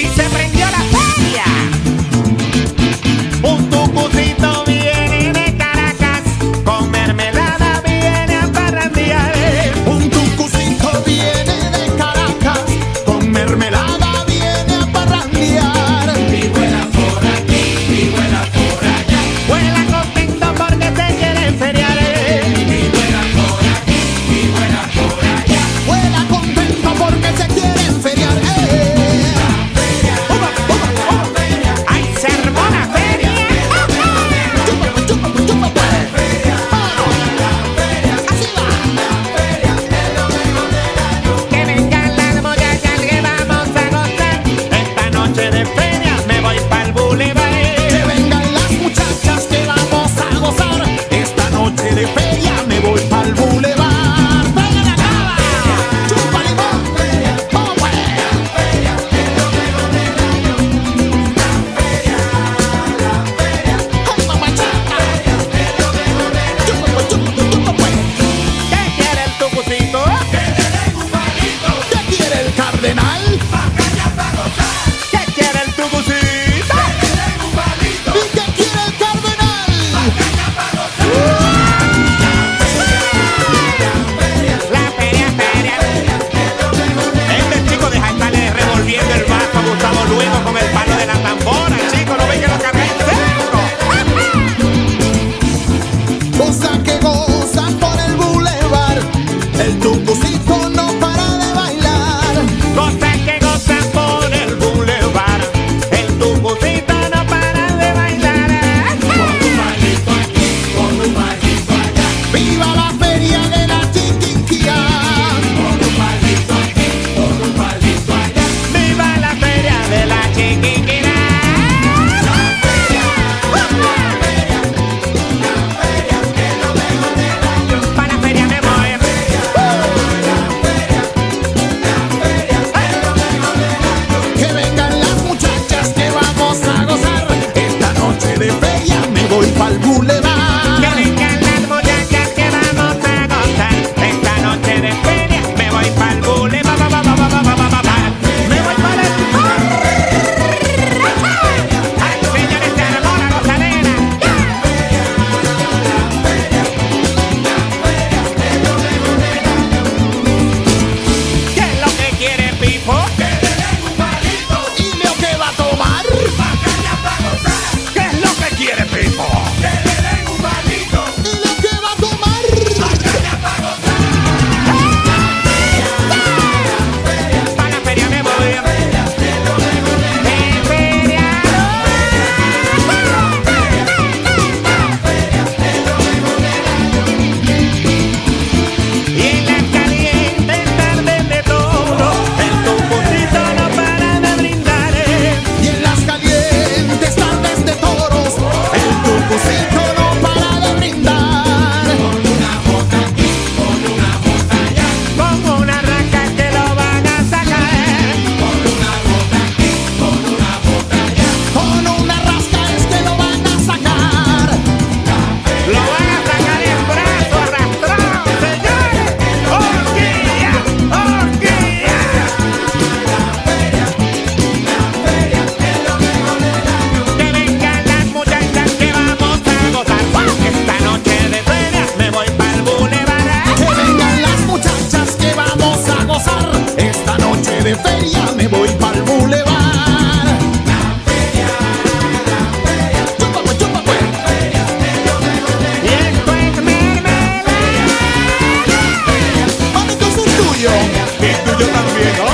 y se prendió la canción, y tuyo también.